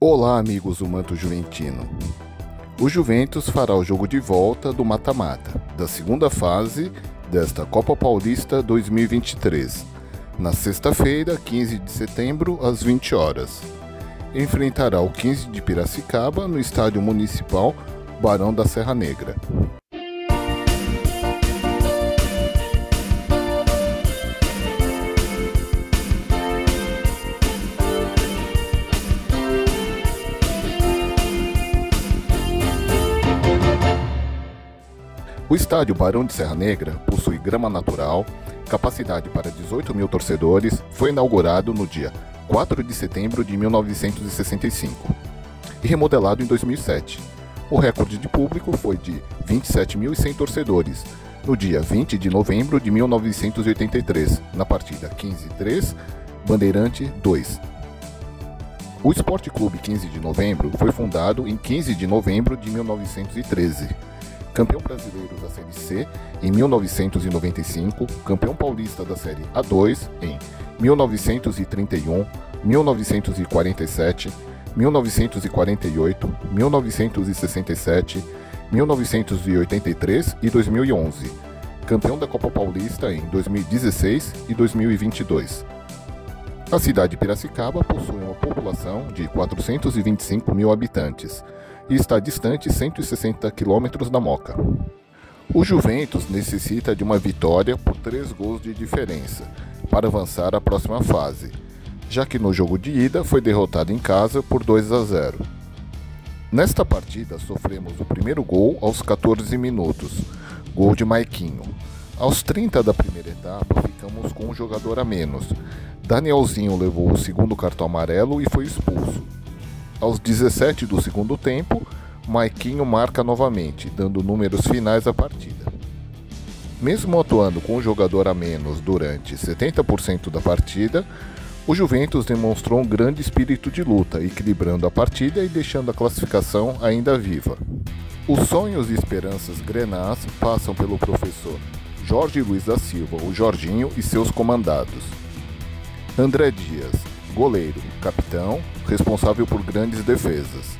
Olá, amigos do Manto Juventino. O Juventus fará o jogo de volta do mata-mata da segunda fase desta Copa Paulista 2023, na sexta-feira, 15 de setembro, às 20 horas. Enfrentará o 15 de Piracicaba no Estádio Municipal Barão da Serra Negra. O estádio Barão de Serra Negra possui grama natural, capacidade para 18 mil torcedores, foi inaugurado no dia 4 de setembro de 1965 e remodelado em 2007. O recorde de público foi de 27.100 torcedores, no dia 20 de novembro de 1983, na partida 15-3, Bandeirante 2. O Esporte Clube 15 de Novembro foi fundado em 15 de novembro de 1913 campeão brasileiro da Série C em 1995, campeão paulista da Série A2 em 1931, 1947, 1948, 1967, 1983 e 2011. Campeão da Copa Paulista em 2016 e 2022. A cidade de Piracicaba possui uma população de 425 mil habitantes e está distante 160 quilômetros da Moca. O Juventus necessita de uma vitória por três gols de diferença para avançar à próxima fase, já que no jogo de ida foi derrotado em casa por 2 a 0. Nesta partida sofremos o primeiro gol aos 14 minutos, gol de Maiquinho. Aos 30 da primeira etapa ficamos com um jogador a menos. Danielzinho levou o segundo cartão amarelo e foi expulso. Aos 17 do segundo tempo, Maiquinho marca novamente, dando números finais à partida. Mesmo atuando com um jogador a menos durante 70% da partida, o Juventus demonstrou um grande espírito de luta, equilibrando a partida e deixando a classificação ainda viva. Os sonhos e esperanças grenás passam pelo professor Jorge Luiz da Silva, o Jorginho e seus comandados. André Dias, goleiro, capitão, responsável por grandes defesas.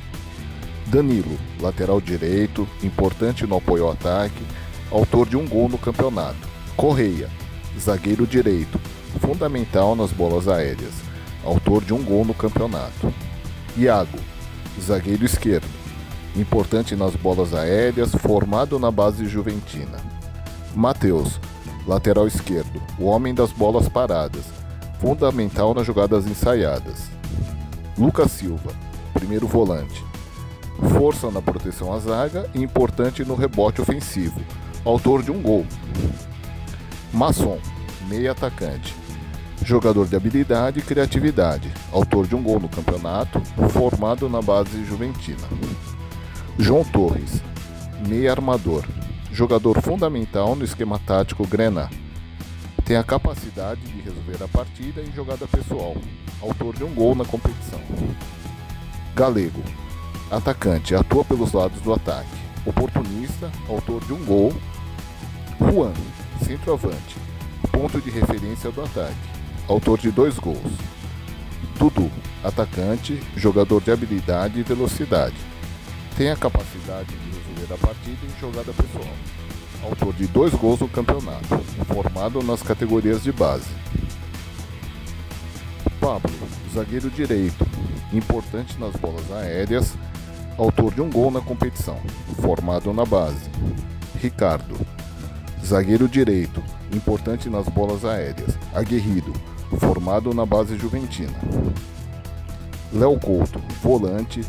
Danilo, lateral direito, importante no apoio ao ataque, autor de um gol no campeonato. Correia, zagueiro direito, fundamental nas bolas aéreas, autor de um gol no campeonato. Iago, zagueiro esquerdo, importante nas bolas aéreas, formado na base juventina. Mateus, lateral esquerdo, o homem das bolas paradas, fundamental nas jogadas ensaiadas. Lucas Silva, primeiro volante. Força na proteção à zaga e importante no rebote ofensivo, autor de um gol. Masson, meia atacante. Jogador de habilidade e criatividade, autor de um gol no campeonato, formado na base juventina. João Torres, meia armador, jogador fundamental no esquema tático Grená tem a capacidade de resolver a partida em jogada pessoal, autor de um gol na competição. Galego, atacante, atua pelos lados do ataque, oportunista, autor de um gol. Juan, centroavante, ponto de referência do ataque, autor de dois gols. Dudu, atacante, jogador de habilidade e velocidade. Tem a capacidade de resolver a partida em jogada pessoal autor de dois gols no campeonato, formado nas categorias de base. Pablo, zagueiro direito, importante nas bolas aéreas, autor de um gol na competição, formado na base. Ricardo, zagueiro direito, importante nas bolas aéreas, aguerrido, formado na base juventina. Léo Couto, volante,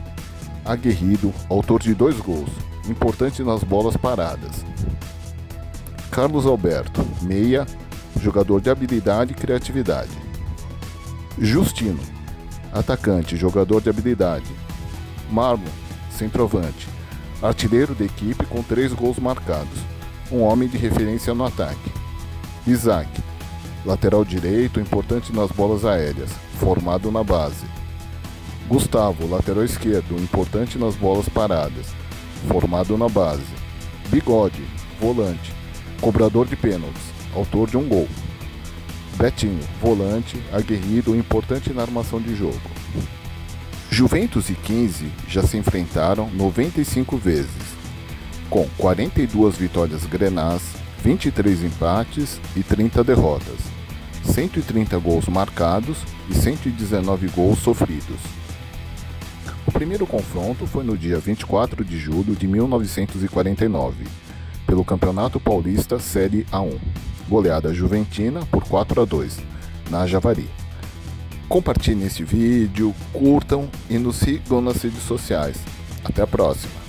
aguerrido, autor de dois gols, importante nas bolas paradas. Carlos Alberto, meia, jogador de habilidade e criatividade. Justino, atacante, jogador de habilidade. Marlon, centroavante, artilheiro da equipe com três gols marcados, um homem de referência no ataque. Isaac, lateral direito, importante nas bolas aéreas, formado na base. Gustavo, lateral esquerdo, importante nas bolas paradas, formado na base. Bigode, volante, cobrador de pênaltis, autor de um gol. Betinho, volante, aguerrido, importante na armação de jogo. Juventus e 15 já se enfrentaram 95 vezes, com 42 vitórias grenás, 23 empates e 30 derrotas, 130 gols marcados e 119 gols sofridos. O primeiro confronto foi no dia 24 de julho de 1949, pelo Campeonato Paulista Série A1, goleada juventina por 4 a 2, na Javari. Compartilhem este vídeo, curtam e nos sigam nas redes sociais. Até a próxima!